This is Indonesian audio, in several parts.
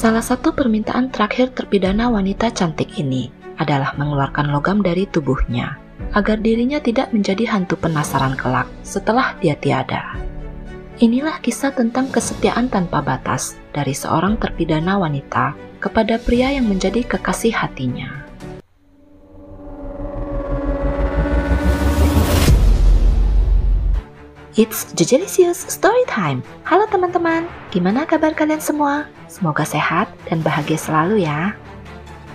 Salah satu permintaan terakhir terpidana wanita cantik ini adalah mengeluarkan logam dari tubuhnya agar dirinya tidak menjadi hantu penasaran kelak setelah dia tiada. Inilah kisah tentang kesetiaan tanpa batas dari seorang terpidana wanita kepada pria yang menjadi kekasih hatinya. It's Jejelicious Story Time. Halo teman-teman, gimana kabar kalian semua? Semoga sehat dan bahagia selalu ya.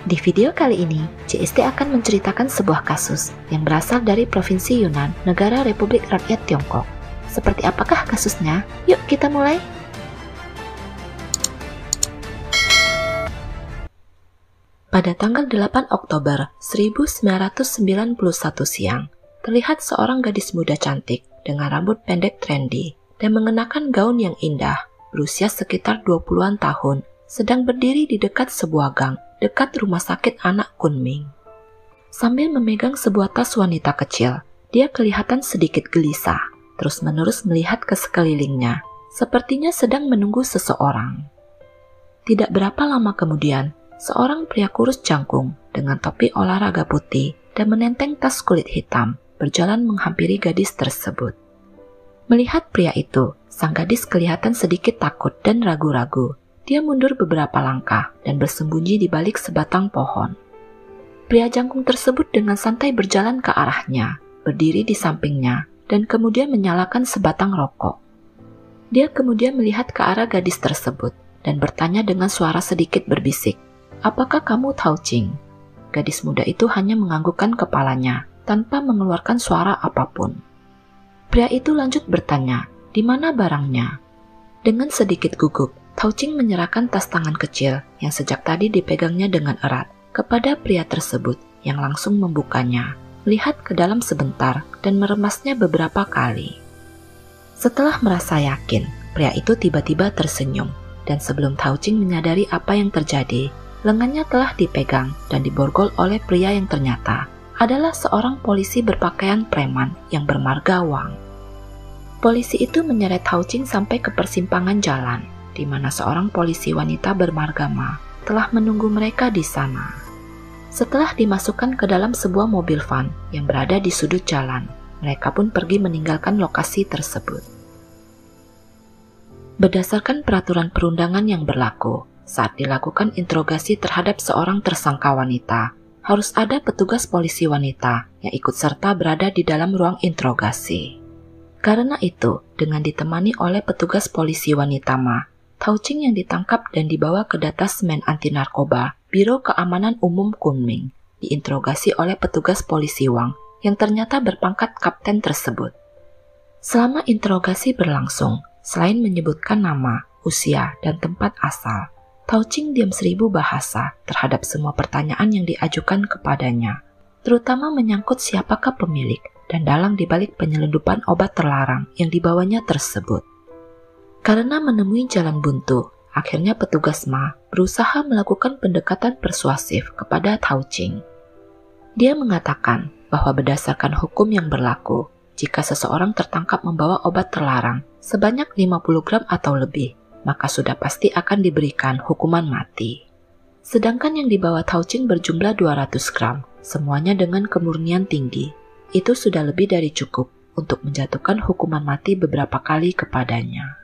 Di video kali ini, JST akan menceritakan sebuah kasus yang berasal dari Provinsi Yunan, Negara Republik Rakyat Tiongkok. Seperti apakah kasusnya? Yuk kita mulai. Pada tanggal 8 Oktober 1991 siang, terlihat seorang gadis muda cantik dengan rambut pendek trendy dan mengenakan gaun yang indah, berusia sekitar 20-an tahun, sedang berdiri di dekat sebuah gang dekat rumah sakit anak Kunming. Sambil memegang sebuah tas wanita kecil, dia kelihatan sedikit gelisah, terus-menerus melihat ke sekelilingnya, sepertinya sedang menunggu seseorang. Tidak berapa lama kemudian, seorang pria kurus jangkung dengan topi olahraga putih dan menenteng tas kulit hitam berjalan menghampiri gadis tersebut. Melihat pria itu, sang gadis kelihatan sedikit takut dan ragu-ragu. Dia mundur beberapa langkah dan bersembunyi di balik sebatang pohon. Pria jangkung tersebut dengan santai berjalan ke arahnya, berdiri di sampingnya, dan kemudian menyalakan sebatang rokok. Dia kemudian melihat ke arah gadis tersebut dan bertanya dengan suara sedikit berbisik, "Apakah kamu tahu Ching?" Gadis muda itu hanya menganggukkan kepalanya tanpa mengeluarkan suara apa pun. Pria itu lanjut bertanya, di mana barangnya? Dengan sedikit gugup, Tao Ching menyerahkan tas tangan kecil yang sejak tadi dipegangnya dengan erat kepada pria tersebut yang langsung membukanya, melihat ke dalam sebentar dan meremasnya beberapa kali. Setelah merasa yakin, pria itu tiba-tiba tersenyum dan sebelum Tao Ching menyadari apa yang terjadi, lengannya telah dipegang dan diborgol oleh pria yang ternyata adalah seorang polisi berpakaian preman yang bermarga Wang. Polisi itu menyeret Hao Jing sampai ke persimpangan jalan, di mana seorang polisi wanita bermarga Ma telah menunggu mereka di sana. Setelah dimasukkan ke dalam sebuah mobil van yang berada di sudut jalan, mereka pun pergi meninggalkan lokasi tersebut. Berdasarkan peraturan perundangan yang berlaku, saat dilakukan interogasi terhadap seorang tersangka wanita, harus ada petugas polisi wanita yang ikut serta berada di dalam ruang interogasi. Karena itu, dengan ditemani oleh petugas polisi wanita Ma, Tao Ching yang ditangkap dan dibawa ke data semen anti narkoba Biro Keamanan Umum Kunming diinterogasi oleh petugas polisi Wang yang ternyata berpangkat kapten tersebut. Selama interogasi berlangsung, selain menyebutkan nama, usia, dan tempat asal, Tao Ching diam seribu bahasa terhadap semua pertanyaan yang diajukan kepadanya, terutama menyangkut siapakah pemilik dan dalang dibalik penyelundupan obat terlarang yang dibawanya tersebut. Karena menemui jalan buntu, akhirnya petugas Ma berusaha melakukan pendekatan persuasif kepada Tao Ching. Dia mengatakan bahwa berdasarkan hukum yang berlaku, jika seseorang tertangkap membawa obat terlarang sebanyak 50 gram atau lebih, maka sudah pasti akan diberikan hukuman mati. Sedangkan yang dibawa Tao Ching berjumlah 200 gram, semuanya dengan kemurnian tinggi. Itu sudah lebih dari cukup untuk menjatuhkan hukuman mati beberapa kali kepadanya.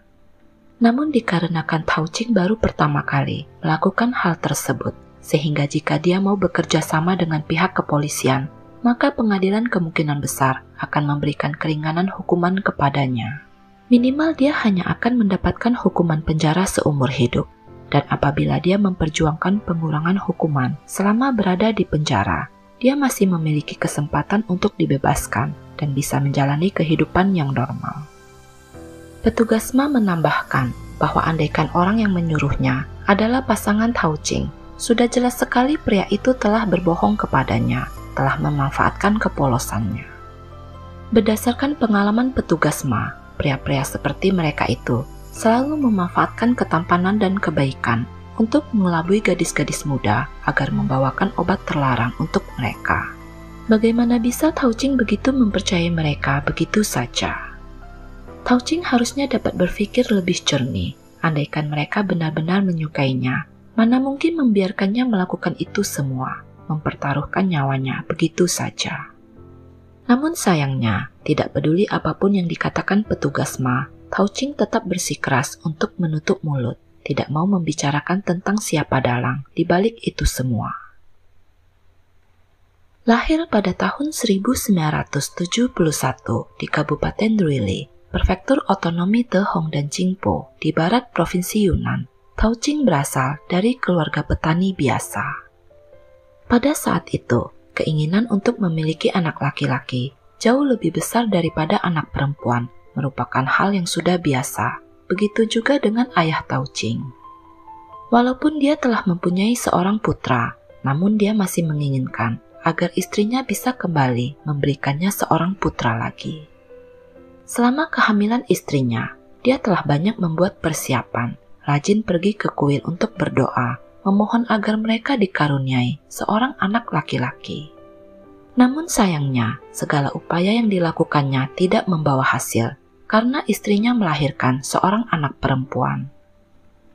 Namun dikarenakan Tao Ching baru pertama kali melakukan hal tersebut, sehingga jika dia mau bekerja sama dengan pihak kepolisian, maka pengadilan kemungkinan besar akan memberikan keringanan hukuman kepadanya minimal dia hanya akan mendapatkan hukuman penjara seumur hidup. Dan apabila dia memperjuangkan pengurangan hukuman selama berada di penjara, dia masih memiliki kesempatan untuk dibebaskan dan bisa menjalani kehidupan yang normal. Petugas Ma menambahkan bahwa andaikan orang yang menyuruhnya adalah pasangan Tao Ching, sudah jelas sekali pria itu telah berbohong kepadanya, telah memanfaatkan kepolosannya. Berdasarkan pengalaman petugas Ma, pria-pria seperti mereka itu selalu memanfaatkan ketampanan dan kebaikan untuk mengelabui gadis-gadis muda agar membawakan obat terlarang untuk mereka. Bagaimana bisa Tao Ching begitu mempercayai mereka begitu saja? Tao Ching harusnya dapat berpikir lebih jernih, andaikan mereka benar-benar menyukainya, Mana mungkin membiarkannya melakukan itu semua, mempertaruhkan nyawanya begitu saja. Namun sayangnya, tidak peduli apa pun yang dikatakan petugas Ma, Tao Ching tetap bersikeras untuk menutup mulut, tidak mau membicarakan tentang siapa dalang di balik itu semua. Lahir pada tahun 1971 di Kabupaten Druili, Prefektur Otonomi The Hong dan Jingpo di barat Provinsi Yunnan, Tao Ching berasal dari keluarga petani biasa. Pada saat itu, keinginan untuk memiliki anak laki-laki jauh lebih besar daripada anak perempuan merupakan hal yang sudah biasa. Begitu juga dengan ayah Tao Ching. Walaupun dia telah mempunyai seorang putra, namun dia masih menginginkan agar istrinya bisa kembali memberikannya seorang putra lagi. Selama kehamilan istrinya, dia telah banyak membuat persiapan, rajin pergi ke kuil untuk berdoa, memohon agar mereka dikaruniai seorang anak laki-laki. Namun sayangnya, segala upaya yang dilakukannya tidak membawa hasil karena istrinya melahirkan seorang anak perempuan.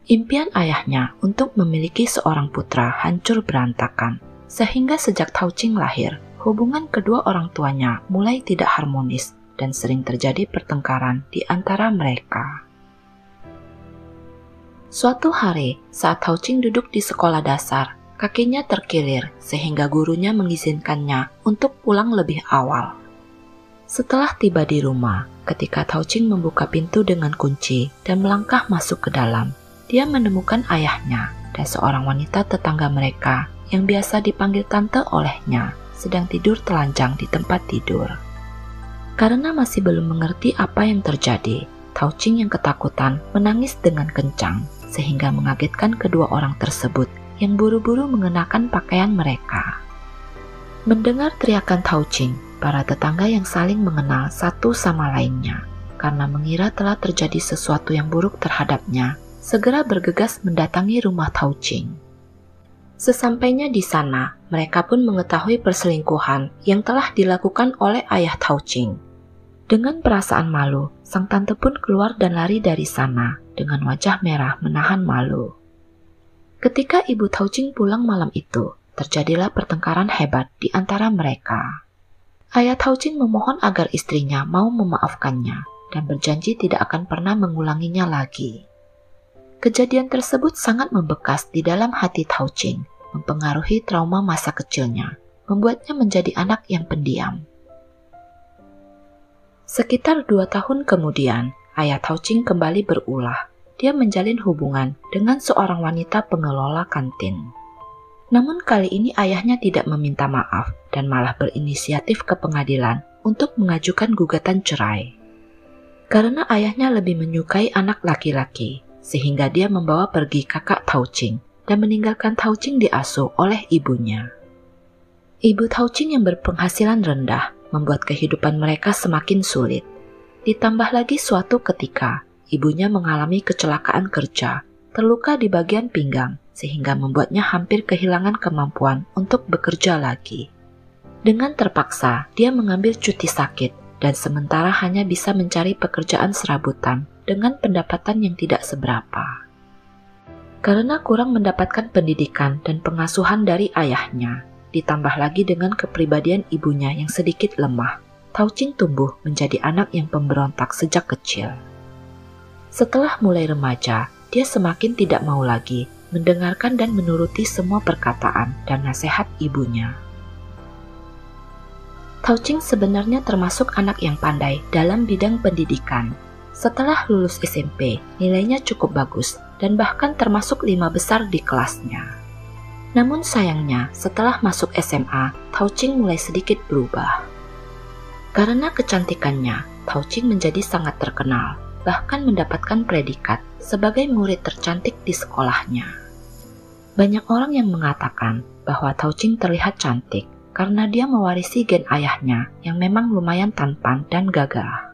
Impian ayahnya untuk memiliki seorang putra hancur berantakan sehingga sejak Tao Ching lahir, hubungan kedua orang tuanya mulai tidak harmonis dan sering terjadi pertengkaran di antara mereka. Suatu hari, saat Tao Ching duduk di sekolah dasar, kakinya terkilir sehingga gurunya mengizinkannya untuk pulang lebih awal. Setelah tiba di rumah, ketika Tao Ching membuka pintu dengan kunci dan melangkah masuk ke dalam, dia menemukan ayahnya dan seorang wanita tetangga mereka yang biasa dipanggil tante olehnya sedang tidur telanjang di tempat tidur. Karena masih belum mengerti apa yang terjadi, Tao Ching yang ketakutan menangis dengan kencang sehingga mengagetkan kedua orang tersebut yang buru-buru mengenakan pakaian mereka. Mendengar teriakan Tao Ching, para tetangga yang saling mengenal satu sama lainnya karena mengira telah terjadi sesuatu yang buruk terhadapnya, segera bergegas mendatangi rumah Tao Ching. Sesampainya di sana, mereka pun mengetahui perselingkuhan yang telah dilakukan oleh ayah Tao Ching. Dengan perasaan malu, sang tante pun keluar dan lari dari sana dengan wajah merah menahan malu. Ketika ibu Tao Ching pulang malam itu, terjadilah pertengkaran hebat di antara mereka. Ayah Tao Ching memohon agar istrinya mau memaafkannya dan berjanji tidak akan pernah mengulanginya lagi. Kejadian tersebut sangat membekas di dalam hati Tao Ching, mempengaruhi trauma masa kecilnya, membuatnya menjadi anak yang pendiam. Sekitar dua tahun kemudian, ayah Tao Ching kembali berulah. Dia menjalin hubungan dengan seorang wanita pengelola kantin. Namun kali ini ayahnya tidak meminta maaf dan malah berinisiatif ke pengadilan untuk mengajukan gugatan cerai. Karena ayahnya lebih menyukai anak laki-laki, sehingga dia membawa pergi kakak Tao Ching dan meninggalkan Tao Ching diasuh oleh ibunya. Ibu Tao Ching yang berpenghasilan rendah membuat kehidupan mereka semakin sulit. Ditambah lagi suatu ketika, ibunya mengalami kecelakaan kerja, terluka di bagian pinggang, sehingga membuatnya hampir kehilangan kemampuan untuk bekerja lagi. Dengan terpaksa, dia mengambil cuti sakit dan sementara hanya bisa mencari pekerjaan serabutan dengan pendapatan yang tidak seberapa. Karena kurang mendapatkan pendidikan dan pengasuhan dari ayahnya, ditambah lagi dengan kepribadian ibunya yang sedikit lemah, Tao Ching tumbuh menjadi anak yang pemberontak sejak kecil. Setelah mulai remaja, dia semakin tidak mau lagi mendengarkan dan menuruti semua perkataan dan nasihat ibunya. Tao Ching sebenarnya termasuk anak yang pandai dalam bidang pendidikan setelah lulus SMP, nilainya cukup bagus dan bahkan termasuk lima besar di kelasnya. Namun sayangnya, setelah masuk SMA, Tao Ching mulai sedikit berubah. Karena kecantikannya, Tao Ching menjadi sangat terkenal, bahkan mendapatkan predikat sebagai murid tercantik di sekolahnya. Banyak orang yang mengatakan bahwa Tao Ching terlihat cantik karena dia mewarisi gen ayahnya yang memang lumayan tampan dan gagah.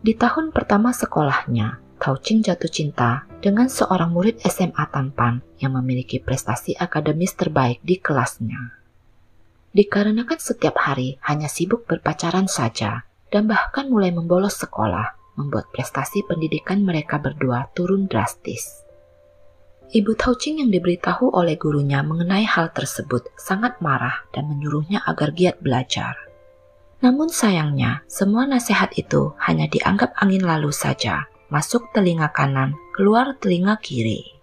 Di tahun pertama sekolahnya, Tao Ching jatuh cinta dengan seorang murid SMA tampan yang memiliki prestasi akademis terbaik di kelasnya. Dikarenakan setiap hari hanya sibuk berpacaran saja dan bahkan mulai membolos sekolah, membuat prestasi pendidikan mereka berdua turun drastis. Ibu Tao Ching yang diberitahu oleh gurunya mengenai hal tersebut sangat marah dan menyuruhnya agar giat belajar. Namun sayangnya, semua nasihat itu hanya dianggap angin lalu saja, masuk telinga kanan, keluar telinga kiri.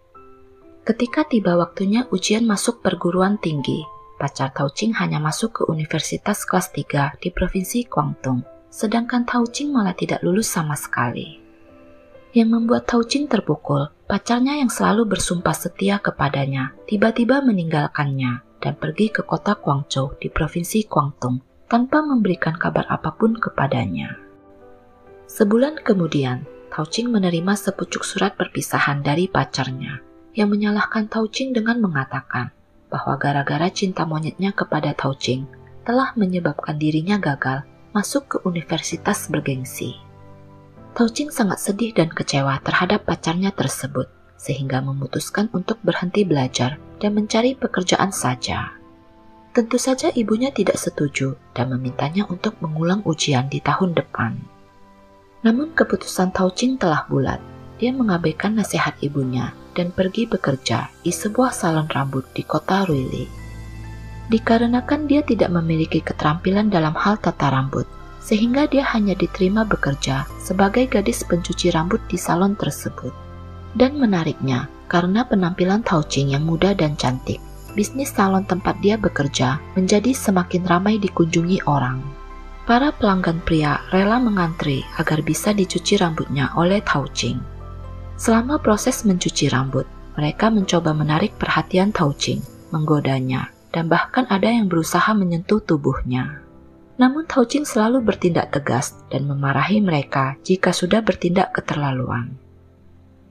Ketika tiba waktunya ujian masuk perguruan tinggi, pacar Tao Ching hanya masuk ke universitas kelas 3 di provinsi Guangdong, sedangkan Tao Ching malah tidak lulus sama sekali. Yang membuat Tao Ching terpukul, pacarnya yang selalu bersumpah setia kepadanya, tiba-tiba meninggalkannya dan pergi ke kota Guangzhou di provinsi Guangdong tanpa memberikan kabar apa pun kepadanya. Sebulan kemudian, Tao Ching menerima sepucuk surat perpisahan dari pacarnya yang menyalahkan Tao Ching dengan mengatakan bahwa gara-gara cinta monyetnya kepada Tao Ching telah menyebabkan dirinya gagal masuk ke universitas bergengsi. Tao Ching sangat sedih dan kecewa terhadap pacarnya tersebut sehingga memutuskan untuk berhenti belajar dan mencari pekerjaan saja. Tentu saja ibunya tidak setuju dan memintanya untuk mengulang ujian di tahun depan. Namun keputusan Tao Ching telah bulat. Dia mengabaikan nasihat ibunya dan pergi bekerja di sebuah salon rambut di kota Ruili. Dikarenakan dia tidak memiliki keterampilan dalam hal tata rambut, sehingga dia hanya diterima bekerja sebagai gadis pencuci rambut di salon tersebut. Dan menariknya, karena penampilan Tao Ching yang muda dan cantik, bisnis salon tempat dia bekerja menjadi semakin ramai dikunjungi orang. Para pelanggan pria rela mengantri agar bisa dicuci rambutnya oleh Tao Ching. Selama proses mencuci rambut, mereka mencoba menarik perhatian Tao Ching, menggodanya, dan bahkan ada yang berusaha menyentuh tubuhnya. Namun Tao Ching selalu bertindak tegas dan memarahi mereka jika sudah bertindak keterlaluan.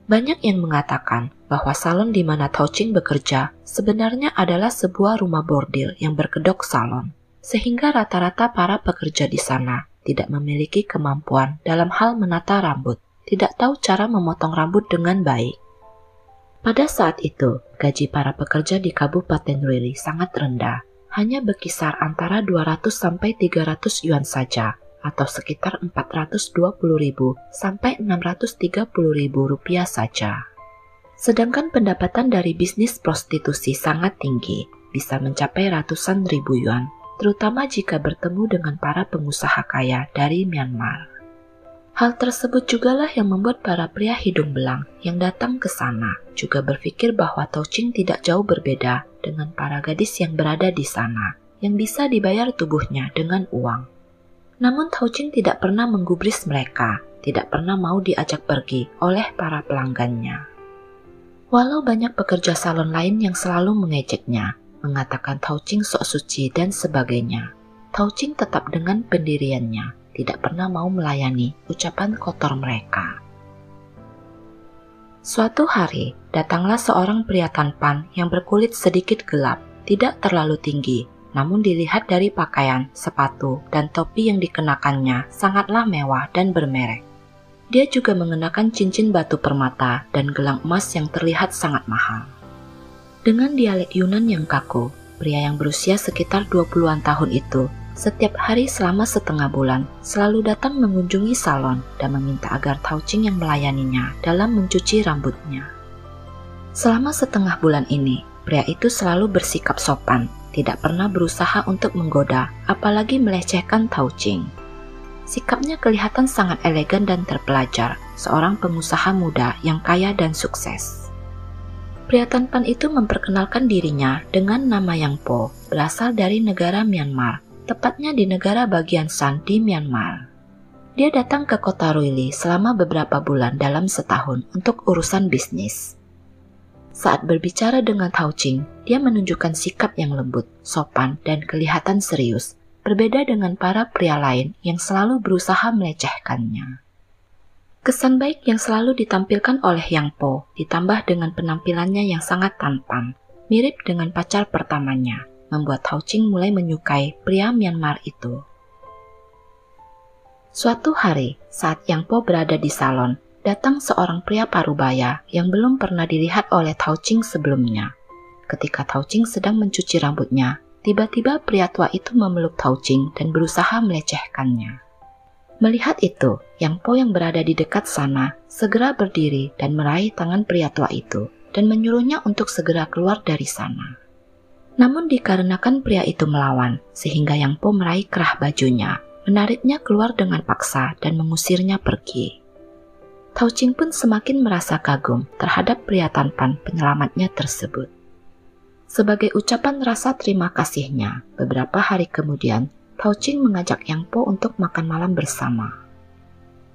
Banyak yang mengatakan bahwa salon di mana Tao Ching bekerja sebenarnya adalah sebuah rumah bordil yang berkedok salon sehingga rata-rata para pekerja di sana tidak memiliki kemampuan dalam hal menata rambut, tidak tahu cara memotong rambut dengan baik. Pada saat itu, gaji para pekerja di Kabupaten Ruili sangat rendah, hanya berkisar antara 200 sampai 300 yuan saja, atau sekitar 420 ribu sampai 630 ribu rupiah saja. Sedangkan pendapatan dari bisnis prostitusi sangat tinggi, bisa mencapai ratusan ribu yuan terutama jika bertemu dengan para pengusaha kaya dari Myanmar. Hal tersebut jugalah yang membuat para pria hidung belang yang datang ke sana juga berpikir bahwa Ching tidak jauh berbeda dengan para gadis yang berada di sana, yang bisa dibayar tubuhnya dengan uang. Namun Ching tidak pernah menggubris mereka, tidak pernah mau diajak pergi oleh para pelanggannya. Walau banyak pekerja salon lain yang selalu mengejeknya, mengatakan Tao Ching sok suci dan sebagainya. Tao Ching tetap dengan pendiriannya, tidak pernah mau melayani ucapan kotor mereka. Suatu hari, datanglah seorang pria tampan yang berkulit sedikit gelap, tidak terlalu tinggi, namun dilihat dari pakaian, sepatu, dan topi yang dikenakannya sangatlah mewah dan bermerek. Dia juga mengenakan cincin batu permata dan gelang emas yang terlihat sangat mahal. Dengan dialek Yunan yang kaku, pria yang berusia sekitar 20-an tahun itu setiap hari selama setengah bulan selalu datang mengunjungi salon dan meminta agar Tao Ching yang melayaninya dalam mencuci rambutnya. Selama setengah bulan ini, pria itu selalu bersikap sopan, tidak pernah berusaha untuk menggoda, apalagi melecehkan Tao Ching. Sikapnya kelihatan sangat elegan dan terpelajar, seorang pengusaha muda yang kaya dan sukses. Pria tampan itu memperkenalkan dirinya dengan nama Yang Po, berasal dari negara Myanmar, tepatnya di negara bagian San di Myanmar. Dia datang ke kota Ruili selama beberapa bulan dalam setahun untuk urusan bisnis. Saat berbicara dengan Tao Ching, dia menunjukkan sikap yang lembut, sopan, dan kelihatan serius, berbeda dengan para pria lain yang selalu berusaha melecehkannya. Kesan baik yang selalu ditampilkan oleh Yang Po ditambah dengan penampilannya yang sangat tampan, mirip dengan pacar pertamanya, membuat Hao Ching mulai menyukai pria Myanmar itu. Suatu hari, saat Yang Po berada di salon, datang seorang pria parubaya yang belum pernah dilihat oleh Tao Ching sebelumnya. Ketika Tao Ching sedang mencuci rambutnya, tiba-tiba pria tua itu memeluk Tao Ching dan berusaha melecehkannya. Melihat itu, Yang Po yang berada di dekat sana segera berdiri dan meraih tangan pria tua itu dan menyuruhnya untuk segera keluar dari sana. Namun dikarenakan pria itu melawan, sehingga Yang Po meraih kerah bajunya, menariknya keluar dengan paksa dan mengusirnya pergi. Tao Ching pun semakin merasa kagum terhadap pria tampan penyelamatnya tersebut. Sebagai ucapan rasa terima kasihnya, beberapa hari kemudian, Tao Ching mengajak Yang Po untuk makan malam bersama.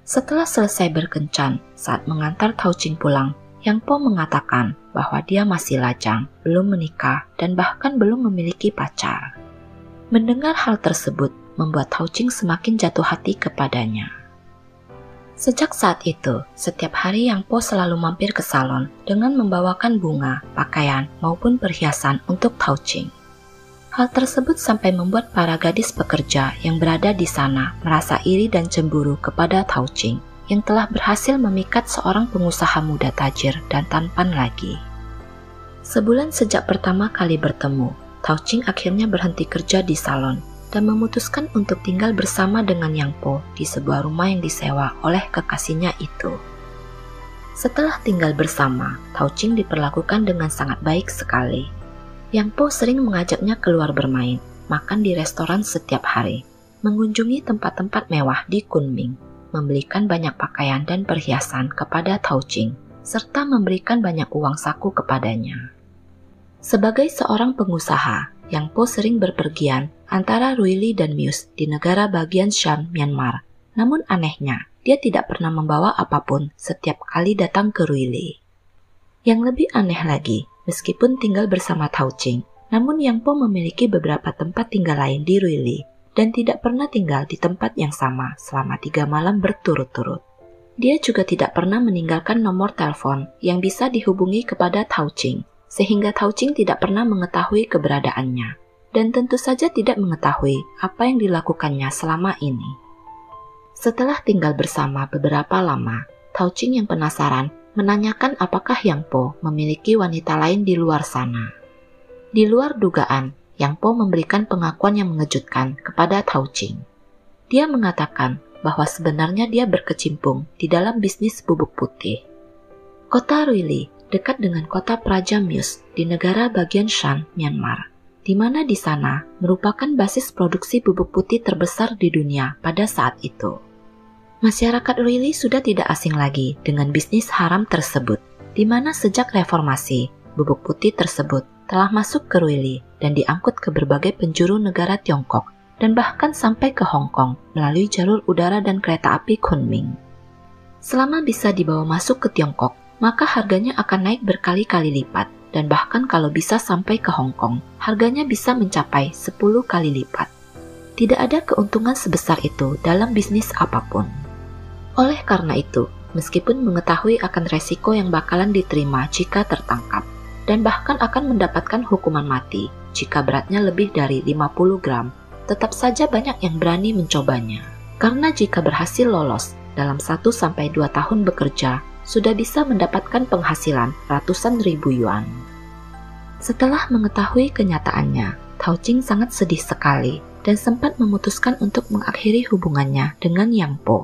Setelah selesai berkencan, saat mengantar Tao Ching pulang, yang Po mengatakan bahwa dia masih lajang, belum menikah, dan bahkan belum memiliki pacar. Mendengar hal tersebut membuat Tao Ching semakin jatuh hati kepadanya. Sejak saat itu, setiap hari Yang Po selalu mampir ke salon dengan membawakan bunga, pakaian, maupun perhiasan untuk Tao Ching. Hal tersebut sampai membuat para gadis pekerja yang berada di sana merasa iri dan cemburu kepada Tao Ching yang telah berhasil memikat seorang pengusaha muda tajir dan tampan lagi. Sebulan sejak pertama kali bertemu, Tao Ching akhirnya berhenti kerja di salon dan memutuskan untuk tinggal bersama dengan Yang Po di sebuah rumah yang disewa oleh kekasihnya itu. Setelah tinggal bersama, Tao Ching diperlakukan dengan sangat baik sekali. Yang Po sering mengajaknya keluar bermain, makan di restoran setiap hari, mengunjungi tempat-tempat mewah di Kunming, membelikan banyak pakaian dan perhiasan kepada Tao Ching, serta memberikan banyak uang saku kepadanya. Sebagai seorang pengusaha, Yang Po sering berpergian antara Ruili dan Muse di negara bagian Shan, Myanmar. Namun anehnya, dia tidak pernah membawa apa pun setiap kali datang ke Ruili. Yang lebih aneh lagi, meskipun tinggal bersama Tao Ching, namun Yang Po memiliki beberapa tempat tinggal lain di Ruili dan tidak pernah tinggal di tempat yang sama selama tiga malam berturut-turut. Dia juga tidak pernah meninggalkan nomor telepon yang bisa dihubungi kepada Tao Ching, sehingga Tao Ching tidak pernah mengetahui keberadaannya, dan tentu saja tidak mengetahui apa yang dilakukannya selama ini. Setelah tinggal bersama beberapa lama, Tao Ching yang penasaran menanyakan apakah Yang Po memiliki wanita lain di luar sana. Di luar dugaan, yang Po memberikan pengakuan yang mengejutkan kepada Tao Ching. Dia mengatakan bahwa sebenarnya dia berkecimpung di dalam bisnis bubuk putih. Kota Ruili dekat dengan kota Praja Muse di negara bagian Shan, Myanmar, di mana di sana merupakan basis produksi bubuk putih terbesar di dunia pada saat itu. Masyarakat Ruili sudah tidak asing lagi dengan bisnis haram tersebut, di mana sejak reformasi, bubuk putih tersebut telah masuk ke Ruili dan diangkut ke berbagai penjuru negara Tiongkok dan bahkan sampai ke Hong Kong melalui jalur udara dan kereta api Kunming. Selama bisa dibawa masuk ke Tiongkok, maka harganya akan naik berkali-kali lipat dan bahkan kalau bisa sampai ke Hong Kong, harganya bisa mencapai 10 kali lipat. Tidak ada keuntungan sebesar itu dalam bisnis apa pun. Oleh karena itu, meskipun mengetahui akan resiko yang bakalan diterima jika tertangkap, dan bahkan akan mendapatkan hukuman mati jika beratnya lebih dari 50 gram. Tetap saja banyak yang berani mencobanya. Karena jika berhasil lolos dalam 1-2 tahun bekerja, sudah bisa mendapatkan penghasilan ratusan ribu yuan. Setelah mengetahui kenyataannya, Tao Ching sangat sedih sekali dan sempat memutuskan untuk mengakhiri hubungannya dengan Yang Po.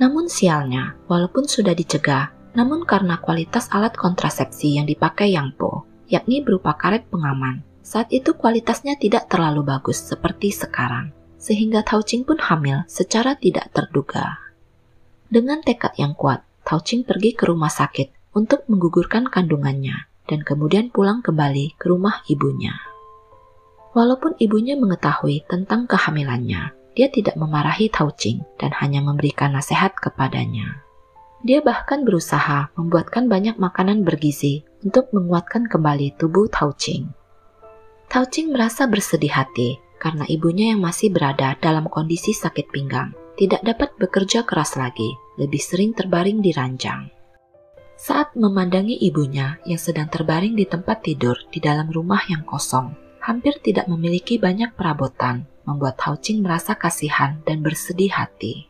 Namun sialnya, walaupun sudah dicegah, namun karena kualitas alat kontrasepsi yang dipakai Yang Po, yakni berupa karet pengaman, saat itu kualitasnya tidak terlalu bagus seperti sekarang, sehingga Tao Ching pun hamil secara tidak terduga. Dengan tekad yang kuat, Tao Ching pergi ke rumah sakit untuk menggugurkan kandungannya dan kemudian pulang kembali ke rumah ibunya. Walaupun ibunya mengetahui tentang kehamilannya, dia tidak memarahi Tao Ching dan hanya memberikan nasihat kepadanya. Dia bahkan berusaha membuatkan banyak makanan bergizi untuk menguatkan kembali tubuh Tao Ching. Tao Ching merasa bersedih hati karena ibunya yang masih berada dalam kondisi sakit pinggang tidak dapat bekerja keras lagi, lebih sering terbaring di ranjang. Saat memandangi ibunya yang sedang terbaring di tempat tidur di dalam rumah yang kosong, hampir tidak memiliki banyak perabotan, membuat Tao Ching merasa kasihan dan bersedih hati.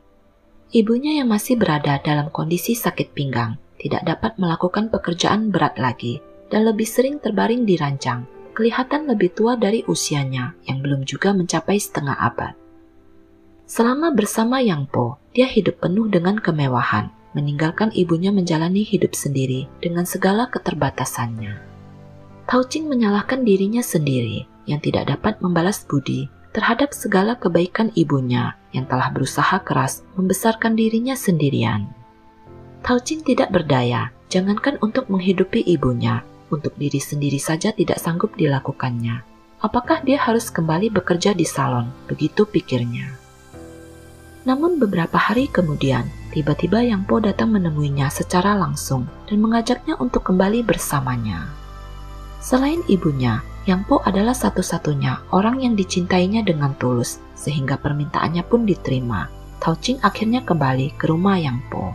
Ibunya yang masih berada dalam kondisi sakit pinggang tidak dapat melakukan pekerjaan berat lagi dan lebih sering terbaring di ranjang, kelihatan lebih tua dari usianya yang belum juga mencapai setengah abad. Selama bersama Yang Po, dia hidup penuh dengan kemewahan, meninggalkan ibunya menjalani hidup sendiri dengan segala keterbatasannya. Tao Ching menyalahkan dirinya sendiri yang tidak dapat membalas budi terhadap segala kebaikan ibunya yang telah berusaha keras membesarkan dirinya sendirian. Tao Ching tidak berdaya, jangankan untuk menghidupi ibunya, untuk diri sendiri saja tidak sanggup dilakukannya. Apakah dia harus kembali bekerja di salon? Begitu pikirnya. Namun beberapa hari kemudian, tiba-tiba Yang Po datang menemuinya secara langsung dan mengajaknya untuk kembali bersamanya. Selain ibunya, Yang Po adalah satu-satunya orang yang dicintainya dengan tulus, sehingga permintaannya pun diterima. Tao Ching akhirnya kembali ke rumah Yang Po.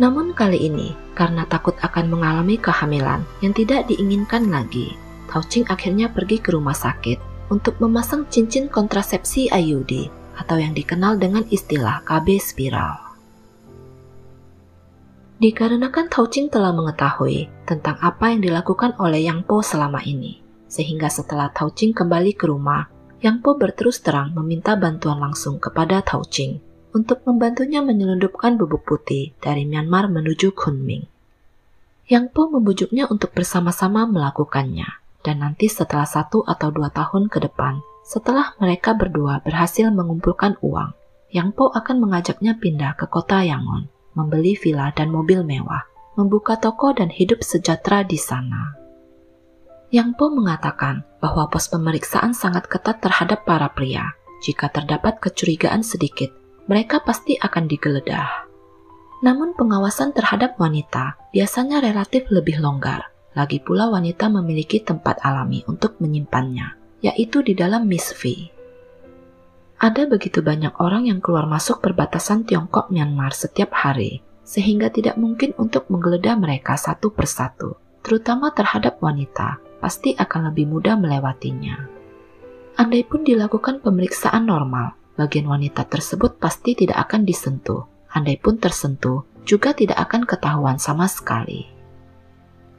Namun kali ini, karena takut akan mengalami kehamilan yang tidak diinginkan lagi, Tao Ching akhirnya pergi ke rumah sakit untuk memasang cincin kontrasepsi IUD atau yang dikenal dengan istilah KB spiral. Dikarenakan Tao Ching telah mengetahui tentang apa yang dilakukan oleh Yang Po selama ini, sehingga setelah Tao Ching kembali ke rumah, Yang Po berterus terang meminta bantuan langsung kepada Tao Ching untuk membantunya menyelundupkan bubuk putih dari Myanmar menuju Kunming. Yang Po membujuknya untuk bersama-sama melakukannya, dan nanti setelah satu atau dua tahun ke depan, setelah mereka berdua berhasil mengumpulkan uang, Yang Po akan mengajaknya pindah ke kota Yangon, membeli villa dan mobil mewah, membuka toko dan hidup sejahtera di sana. Yang Po mengatakan bahwa pos pemeriksaan sangat ketat terhadap para pria. Jika terdapat kecurigaan sedikit, mereka pasti akan digeledah. Namun pengawasan terhadap wanita biasanya relatif lebih longgar. Lagi pula wanita memiliki tempat alami untuk menyimpannya yaitu di dalam Miss V. Ada begitu banyak orang yang keluar masuk perbatasan Tiongkok Myanmar setiap hari, sehingga tidak mungkin untuk menggeledah mereka satu persatu, terutama terhadap wanita, pasti akan lebih mudah melewatinya. Andai pun dilakukan pemeriksaan normal, bagian wanita tersebut pasti tidak akan disentuh. Andai pun tersentuh, juga tidak akan ketahuan sama sekali.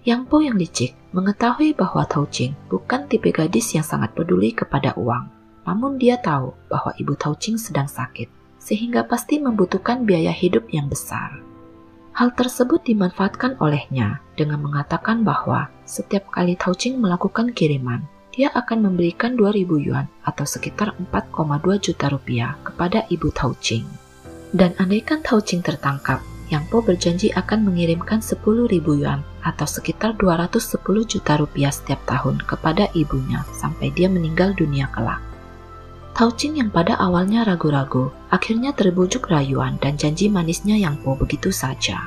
Yang Po yang licik mengetahui bahwa Tao Ching bukan tipe gadis yang sangat peduli kepada uang. Namun dia tahu bahwa ibu Tao Ching sedang sakit, sehingga pasti membutuhkan biaya hidup yang besar. Hal tersebut dimanfaatkan olehnya dengan mengatakan bahwa setiap kali Tao Ching melakukan kiriman, dia akan memberikan 2000 yuan atau sekitar 4,2 juta rupiah kepada ibu Tao Ching. Dan andaikan Tao Ching tertangkap, Yang Po berjanji akan mengirimkan 10.000 yuan atau sekitar 210 juta rupiah setiap tahun kepada ibunya sampai dia meninggal dunia kelak. Tao Ching yang pada awalnya ragu-ragu, akhirnya terbujuk rayuan dan janji manisnya Yang Po begitu saja.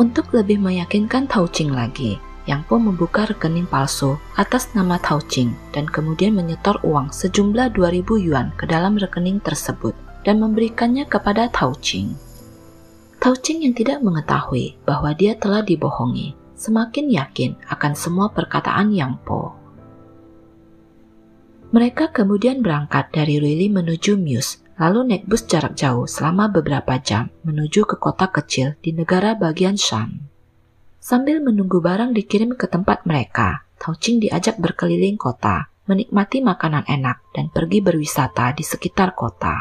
Untuk lebih meyakinkan Tao Ching lagi, Yang Po membuka rekening palsu atas nama Tao Ching dan kemudian menyetor uang sejumlah 2000 yuan ke dalam rekening tersebut dan memberikannya kepada Tao Ching. Tao Ching yang tidak mengetahui bahwa dia telah dibohongi, semakin yakin akan semua perkataan Yang Po. Mereka kemudian berangkat dari Ruili menuju Muse, lalu naik bus jarak jauh selama beberapa jam menuju ke kota kecil di negara bagian Shan. Sambil menunggu barang dikirim ke tempat mereka, Tao Ching diajak berkeliling kota, menikmati makanan enak, dan pergi berwisata di sekitar kota.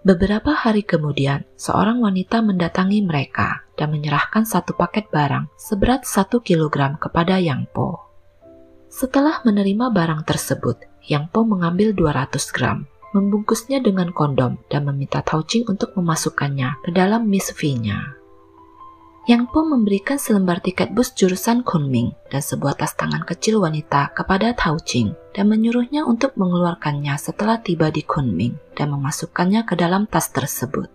Beberapa hari kemudian, seorang wanita mendatangi mereka dan menyerahkan satu paket barang seberat satu kilogram kepada Yang Po. Setelah menerima barang tersebut, Yang Po mengambil 200 gram, membungkusnya dengan kondom dan meminta Tao Ching untuk memasukkannya ke dalam Miss V-nya. Yang Po memberikan selembar tiket bus jurusan Kunming dan sebuah tas tangan kecil wanita kepada Tao Ching dan menyuruhnya untuk mengeluarkannya setelah tiba di Kunming dan memasukkannya ke dalam tas tersebut.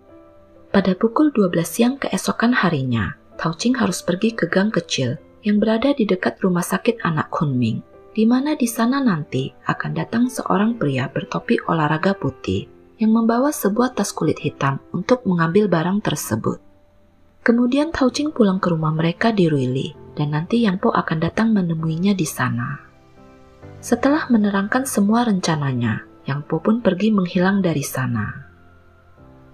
Pada pukul 12 siang keesokan harinya, Tao Ching harus pergi ke gang kecil yang berada di dekat rumah sakit anak Kunming, di mana di sana nanti akan datang seorang pria bertopi olahraga putih yang membawa sebuah tas kulit hitam untuk mengambil barang tersebut. Kemudian Tao Ching pulang ke rumah mereka di Ruili, dan nanti Yang Po akan datang menemuinya di sana. Setelah menerangkan semua rencananya, Yang Po pun pergi menghilang dari sana.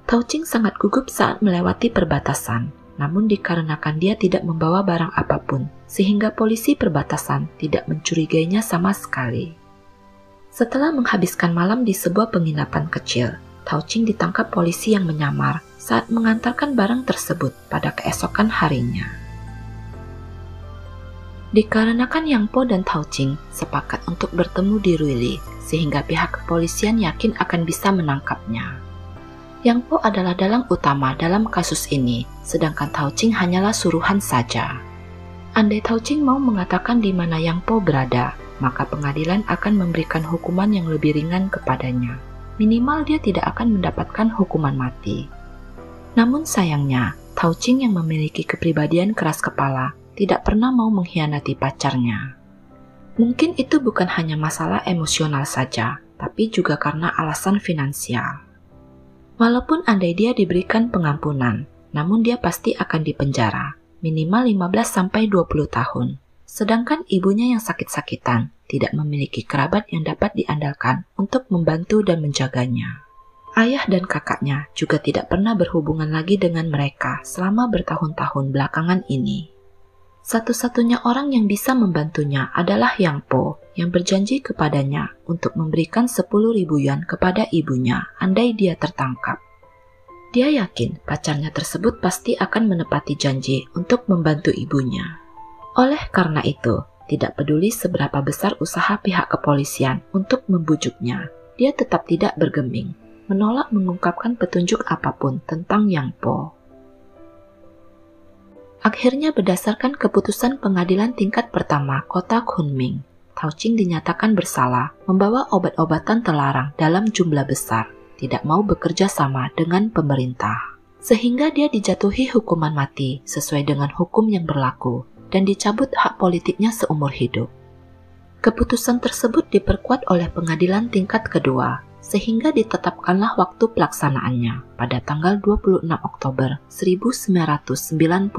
Tao Ching sangat gugup saat melewati perbatasan, namun dikarenakan dia tidak membawa barang apa pun, sehingga polisi perbatasan tidak mencurigainya sama sekali. Setelah menghabiskan malam di sebuah penginapan kecil, Tao Ching ditangkap polisi yang menyamar saat mengantarkan barang tersebut pada keesokan harinya. Dikarenakan Yang Po dan Tao Ching sepakat untuk bertemu di Ruili, sehingga pihak kepolisian yakin akan bisa menangkapnya. Yang Po adalah dalang utama dalam kasus ini, sedangkan Tao Ching hanyalah suruhan saja. Andai Tao Ching mau mengatakan di mana Yang Po berada, maka pengadilan akan memberikan hukuman yang lebih ringan kepadanya minimal dia tidak akan mendapatkan hukuman mati. Namun sayangnya, Tao Ching yang memiliki kepribadian keras kepala tidak pernah mau mengkhianati pacarnya. Mungkin itu bukan hanya masalah emosional saja, tapi juga karena alasan finansial. Walaupun andai dia diberikan pengampunan, namun dia pasti akan dipenjara, minimal 15-20 tahun. Sedangkan ibunya yang sakit-sakitan tidak memiliki kerabat yang dapat diandalkan untuk membantu dan menjaganya. Ayah dan kakaknya juga tidak pernah berhubungan lagi dengan mereka selama bertahun-tahun belakangan ini. Satu-satunya orang yang bisa membantunya adalah Yang Po yang berjanji kepadanya untuk memberikan 10 ribu yuan kepada ibunya andai dia tertangkap. Dia yakin pacarnya tersebut pasti akan menepati janji untuk membantu ibunya. Oleh karena itu, tidak peduli seberapa besar usaha pihak kepolisian untuk membujuknya, dia tetap tidak bergeming, menolak mengungkapkan petunjuk apa pun tentang Yang Po. Akhirnya berdasarkan keputusan pengadilan tingkat pertama kota Kunming, Tao Ching dinyatakan bersalah membawa obat-obatan terlarang dalam jumlah besar, tidak mau bekerja sama dengan pemerintah. Sehingga dia dijatuhi hukuman mati sesuai dengan hukum yang berlaku dan dicabut hak politiknya seumur hidup. Keputusan tersebut diperkuat oleh pengadilan tingkat kedua, sehingga ditetapkanlah waktu pelaksanaannya pada tanggal 26 Oktober 1991.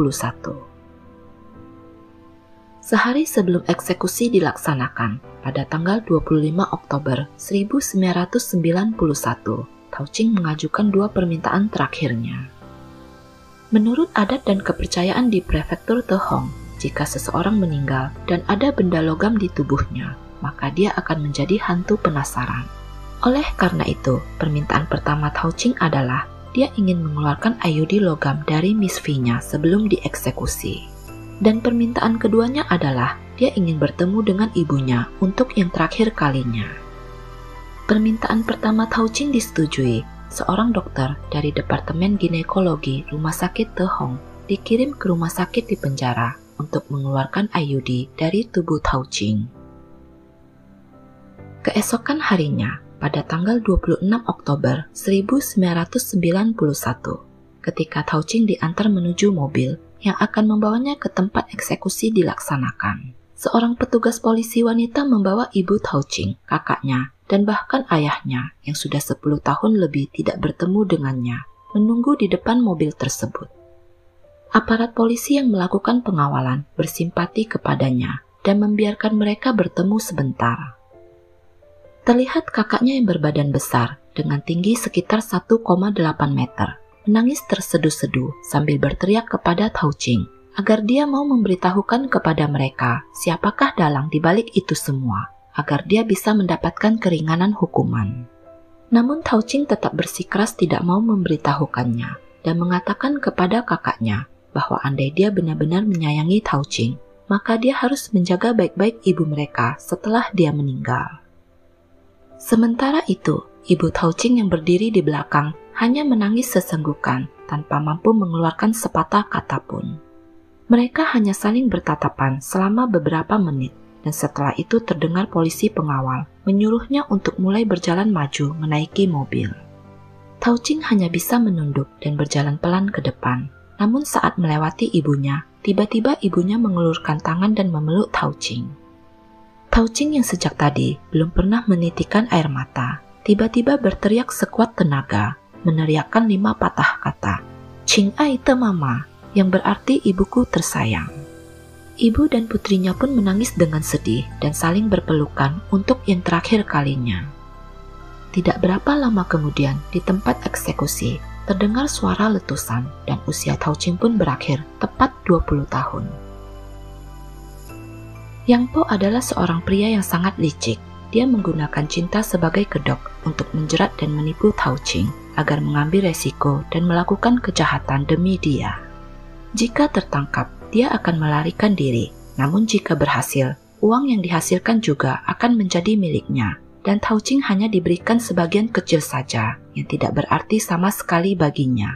Sehari sebelum eksekusi dilaksanakan, pada tanggal 25 Oktober 1991, Tao Ching mengajukan dua permintaan terakhirnya. Menurut adat dan kepercayaan di prefektur Tehong, jika seseorang meninggal dan ada benda logam di tubuhnya, maka dia akan menjadi hantu penasaran. Oleh karena itu, permintaan pertama Tao Ching adalah dia ingin mengeluarkan ayudi logam dari Miss V-nya sebelum dieksekusi. Dan permintaan keduanya adalah dia ingin bertemu dengan ibunya untuk yang terakhir kalinya. Permintaan pertama Tao Ching disetujui. Seorang dokter dari Departemen Ginekologi Rumah Sakit Tehong dikirim ke rumah sakit di penjara untuk mengeluarkan IUD dari tubuh Tao Ching. Keesokan harinya, pada tanggal 26 Oktober 1991, ketika Tao Ching diantar menuju mobil yang akan membawanya ke tempat eksekusi dilaksanakan. Seorang petugas polisi wanita membawa ibu Tao Ching, kakaknya, dan bahkan ayahnya yang sudah 10 tahun lebih tidak bertemu dengannya, menunggu di depan mobil tersebut aparat polisi yang melakukan pengawalan bersimpati kepadanya dan membiarkan mereka bertemu sebentar. Terlihat kakaknya yang berbadan besar dengan tinggi sekitar 1,8 meter menangis terseduh-seduh sambil berteriak kepada Tao Ching agar dia mau memberitahukan kepada mereka siapakah dalang di balik itu semua agar dia bisa mendapatkan keringanan hukuman. Namun Tao Ching tetap bersikeras tidak mau memberitahukannya dan mengatakan kepada kakaknya bahwa andai dia benar-benar menyayangi Tao Ching, maka dia harus menjaga baik-baik ibu mereka setelah dia meninggal. Sementara itu, ibu Tao Ching yang berdiri di belakang hanya menangis sesenggukan tanpa mampu mengeluarkan sepatah kata pun. Mereka hanya saling bertatapan selama beberapa menit dan setelah itu terdengar polisi pengawal menyuruhnya untuk mulai berjalan maju menaiki mobil. Tao Ching hanya bisa menunduk dan berjalan pelan ke depan namun saat melewati ibunya, tiba-tiba ibunya mengulurkan tangan dan memeluk Tao Ching yang sejak tadi belum pernah menitikan air mata, tiba-tiba berteriak sekuat tenaga, meneriakkan lima patah kata. Ching Ai Te Mama, yang berarti ibuku tersayang. Ibu dan putrinya pun menangis dengan sedih dan saling berpelukan untuk yang terakhir kalinya. Tidak berapa lama kemudian, di tempat eksekusi, terdengar suara letusan dan usia Tao Ching pun berakhir tepat 20 tahun. Yang Po adalah seorang pria yang sangat licik. dia menggunakan cinta sebagai kedok untuk menjerat dan menipu Tao Ching agar mengambil resiko dan melakukan kejahatan demi dia. Jika tertangkap, dia akan melarikan diri. Namun jika berhasil, uang yang dihasilkan juga akan menjadi miliknya dan Tao Ching hanya diberikan sebagian kecil saja yang tidak berarti sama sekali baginya.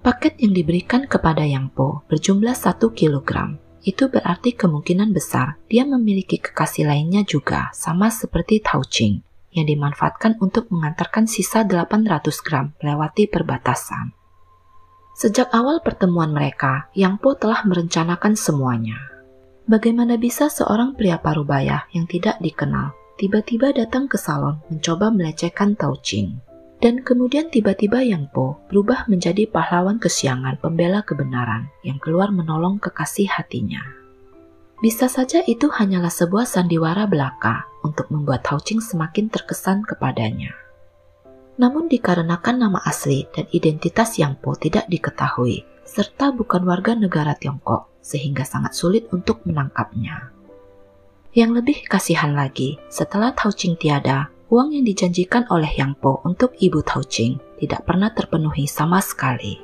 Paket yang diberikan kepada Yang Po berjumlah 1 kilogram itu berarti kemungkinan besar dia memiliki kekasih lainnya juga sama seperti Tao Ching yang dimanfaatkan untuk mengantarkan sisa 800 gram melewati perbatasan. Sejak awal pertemuan mereka, Yang Po telah merencanakan semuanya. Bagaimana bisa seorang pria parubaya yang tidak dikenal tiba-tiba datang ke salon mencoba melecehkan Tao Ching? Dan kemudian tiba-tiba Yang Po berubah menjadi pahlawan kesiangan pembela kebenaran yang keluar menolong kekasih hatinya. Bisa saja itu hanyalah sebuah sandiwara belaka untuk membuat Tao Ching semakin terkesan kepadanya. Namun dikarenakan nama asli dan identitas Yang Po tidak diketahui, serta bukan warga negara Tiongkok, sehingga sangat sulit untuk menangkapnya. Yang lebih kasihan lagi, setelah Tao Ching tiada, uang yang dijanjikan oleh Yang Po untuk Ibu Tao Ching tidak pernah terpenuhi sama sekali.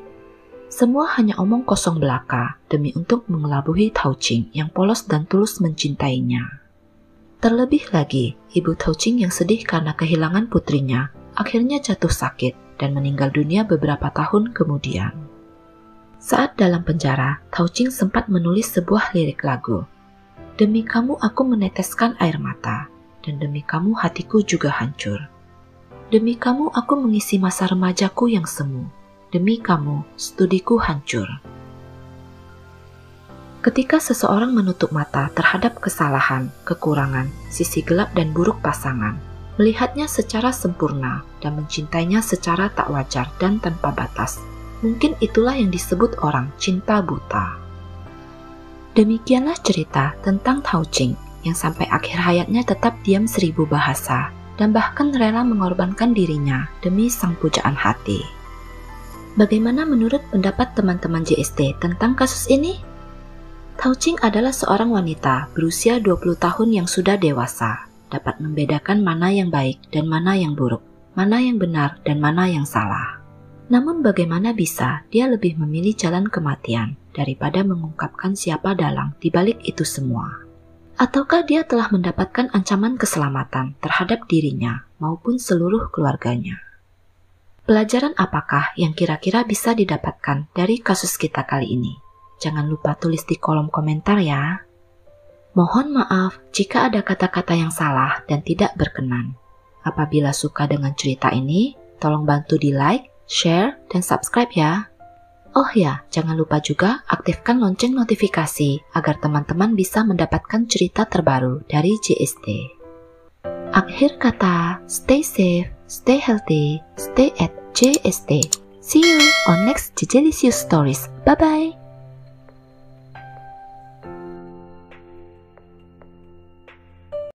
Semua hanya omong kosong belaka demi untuk mengelabui Tao Ching yang polos dan tulus mencintainya. Terlebih lagi, Ibu Tao Ching yang sedih karena kehilangan putrinya akhirnya jatuh sakit dan meninggal dunia beberapa tahun kemudian. Saat dalam penjara, Tao Ching sempat menulis sebuah lirik lagu. Demi kamu aku meneteskan air mata, dan demi kamu hatiku juga hancur. Demi kamu aku mengisi masa remajaku yang semu. Demi kamu studiku hancur. Ketika seseorang menutup mata terhadap kesalahan, kekurangan, sisi gelap dan buruk pasangan, melihatnya secara sempurna dan mencintainya secara tak wajar dan tanpa batas, mungkin itulah yang disebut orang cinta buta. Demikianlah cerita tentang Tao Ching yang sampai akhir hayatnya tetap diam seribu bahasa dan bahkan rela mengorbankan dirinya demi sang pujaan hati. Bagaimana menurut pendapat teman-teman JST tentang kasus ini? Tao Ching adalah seorang wanita berusia 20 tahun yang sudah dewasa, dapat membedakan mana yang baik dan mana yang buruk, mana yang benar dan mana yang salah. Namun bagaimana bisa dia lebih memilih jalan kematian daripada mengungkapkan siapa dalang di balik itu semua? Ataukah dia telah mendapatkan ancaman keselamatan terhadap dirinya maupun seluruh keluarganya? Pelajaran apakah yang kira-kira bisa didapatkan dari kasus kita kali ini? Jangan lupa tulis di kolom komentar ya. Mohon maaf jika ada kata-kata yang salah dan tidak berkenan. Apabila suka dengan cerita ini, tolong bantu di like, share, dan subscribe ya. Oh ya, jangan lupa juga aktifkan lonceng notifikasi agar teman-teman bisa mendapatkan cerita terbaru dari JST. Akhir kata, stay safe, stay healthy, stay at JST. See you on next Jijelicious Stories. Bye-bye.